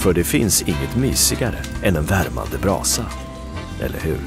För det finns inget mysigare än en värmande brasa. Eller hur?